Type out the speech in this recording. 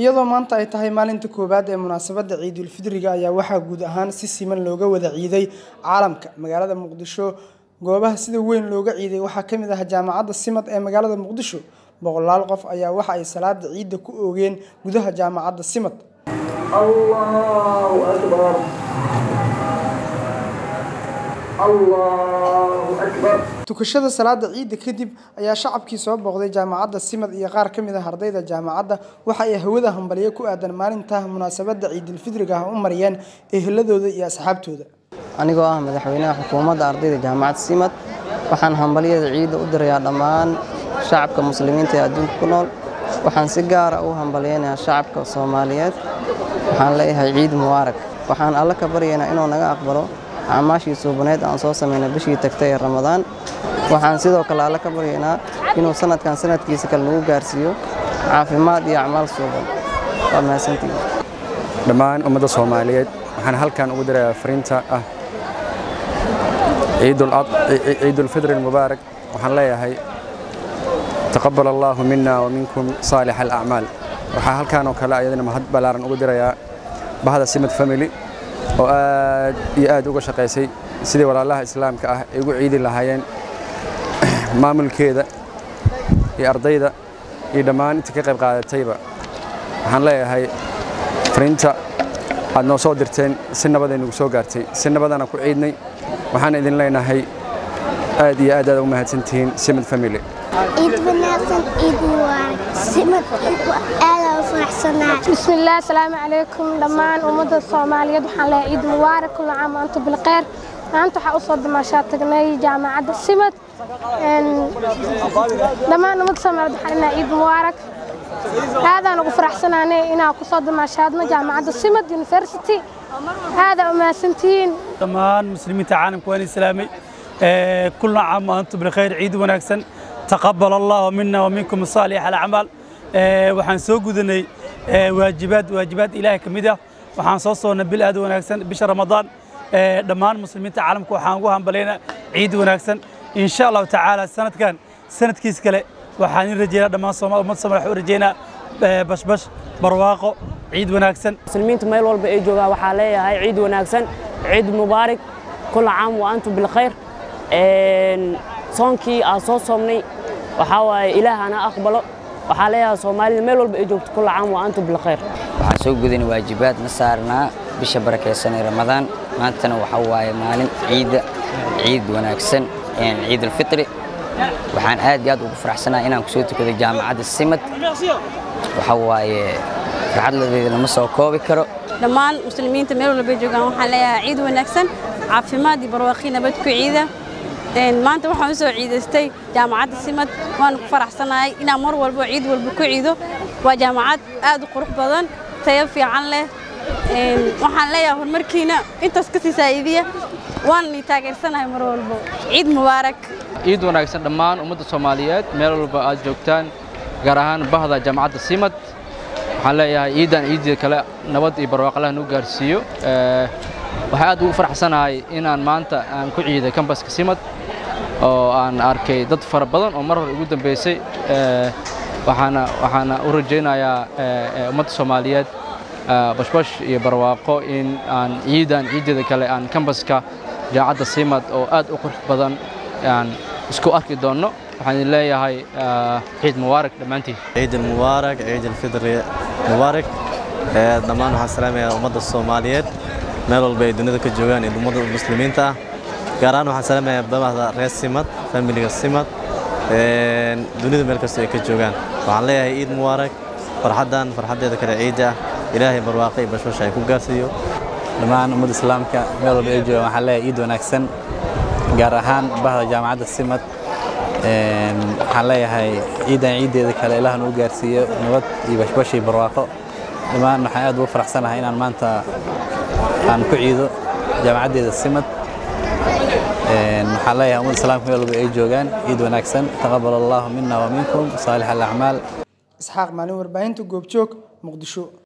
iyadoo maanta ay tahay maalinta koowaad ee munaasabadda ciidulfidriga ayaa waxaa guud ahaan si siman looga wada ciiday caalamka magaalada muqdisho. Goobaha sida weyn looga ciiday waxaa ka mid ah jaamacadda simad ee magaalada muqdisho. Boqolaal qof ayaa waxa ay salaada ciidda ku oogeen gudaha jaamacadda simad. Allahu akbar tukashada salaada ciidda kadib ayaa shacabkii soo booqday jaamacadda simad iyo qaar ka mid ah ardayda jaamacadda waxa ay hawada hambalyo ku aadan maalinta munaasabadda ciidulfidriga ah u mariyeen eheladooda iyo asxaabtooda. Anigoo ah madaxweynaha xukuumadda ardayda jaamacadda simad waxaan hambalyada ciidda u dirayaa dhammaan shacabka muslimiinta ee adduunka ku nool. Waxaan si gaara u hambalyaynayaa shacabka soomaaliyeed. Waxaan leeyahay ciid mubaarak waxaan alle ka baryaynaa inuu naga aqbalo acmaashii suubaneed aan soo samaynay bishii tagtay ee ramadaan. Waxaan sidoo kale alle ka baryaynaa inuu sanadkan sanadkiisa kale nagu gaarsiiyo caafimaad iyo acmaal suuban. Waa mahadsantihiin dhammaan ummadda soomaaliyeed waxaan halkan ugu dirayaa fariinta ah ciidulfidri mubaarak waxaan leeyahay taqabal allaahu mina wa minkum saalix alacmaal waxaa halkan oo kale ayadana mahad ballaaran ugu dirayaa bahda simad family oo aad iyo aad uga shaqaysay sidii walaalaha islaamka ah ay ugu ciidi lahaayeen maamulkeeda iyo ardayda iyo dhammaan inta ka qayb qaadatayba. Waxaan leeyahay fariinta aad noo soo dirteen si nabaday nagu soo gaartay si nabadana ku ciidnay. Waxaan idin leenahay aad iyo aad aad ugu mahadsantihiin simad family ciid wanaagsan ciid mubismi illah asalaamu calaykum dhammaan ummadda soomaaliyeed waxaan lehay ciid mubaarak kulla caam wa antum bilkheyr maanta waxaa u soo damaashaa tagnay jaamacadda simad. Dhammaan ummadda soomaaliyeed waxaan lenahay ciid mubaarak aadaan ugu faraxsanaanay inaan ku soo damaashaadno jaamacadda simad university. Aadaa umahadsantihiin dhammaan muslimiinta caalamka waan islaamay. Kulla caam wa antum bilkheyr ciid wanaagsan. تقبل الله منا ومنكم صالح الأعمال. إيه، وحن سوقدني إيه، واجبات واجبات إلهي كمدة. وحن صوصونا بالأدو ونكسن بشهر رمضان. إيه، دمان مسلمين تعلم وحن وهم بلينا عيد ونكسن. إن شاء الله تعالى سنة كان سنة كيس كلي. وحن رجينا دمان صوم ومن صوم رجينا. بش بش برواقو عيد ونكسن. مسلمين تميلوا بإيجوا وحالية هاي عيد ونكسن. عيد مبارك. كل عام وأنتم بالخير. صونكي آه، أصوصوني waxaa waaye ilaahana aqbalo. Waxaa leeyahay soomaalida meel walba ay joogto kula caam wa antum bilkhayr waxaan soo gudanay waajibaad ma saarnaa bisha barakaysan ee ramadaan maantana waxaa waaye maalin ciidda ciid wanaagsan ciidulfitri waxaan aad iyo aad ugu faraxsanahay inaan ku soo tukado jaamacadda simad. Waxaa waaye farxadladeeda lama soo koobi karo. Dhammaan muslimiinta meel walba ay joogaan. Waxaan leeyahay ciid wanaagsan caafimaad iyo barwaaqi nabad ku ciida maanta waxaan u soo ciidaystay jaamacadda simad. Waan ku faraxsanahay inaan mar walbo ciid walba ku ciido. Waa jaamacad aad u qurux badan tayo fiican leh. Waxaan leeyahay horumarkiina. Intaas ka sii saa'iidiya waan ni taageersanahay mar walbo. Ciid mubaarak ciid wanaagsan dhammaan ummadda soomaaliyeed. Meel walba aad joogtaan gaar ahaan bahda jaamacadda simad. Waxaan leeyahay ciidan ciiddii kale nabad iyo barwaaqalaha nuu gaarsiiyo waxaa aad ugu faraxsanahay inaan maanta aan ku ciiday kambaska simad oo aan arkay dad fara badan oo mar hore ugu dambeysay waxaana waxaana u rajaynayaa ummadda soomaaliyeed. Bashbash iyo barwaaqo in aan ciidan ciiddeeda kale aan kambaska jaamacadda simad oo aad u qurux badan aan isku arki doonno. Waxaan idin leeyahay ciid mubaarak dhammaantiin. Ciid mubaarak ciid alfidri mubaarak. Dhammaan waxaan salaamayaa ummadda soomaaliyeed meel walba ay dunida ka joogaan iyo ummadda muslimiinta. Ah gaar ahaan waxaan salaamayaa babahda reer simad familiga simad. Dunida meel kastoo ay ka joogaan. Waxaan leeyahay ciid mubaarak farxaddan farxaddeeda kale ciidda. Ilaahay barwaaqo iyo bashbash ay ku gaarsiiyo. Dhammaan ummadda islaamka meel walba ay joogaan. Waxaan leeyahay ciid wanaagsan gaar ahaan bahda jaamacadda simad. Waxaan leeyahay ciidan ciiddeeda kale ilaah nuu gaarsiiyo nabad iyo bashbash iyo barwaaqo. Dhammaan waxaan aad ugu faraxsanahay inaan maanta aan ku ciido jaamacaddeeda simad. Waxaan leeyahay ummadda islaamka meel walba ay joogaan. Ciid wanaagsan. Taqabal allahu mina wa saalix alacmaal isxaaq maalin warbaahinta goobjoog muqdisho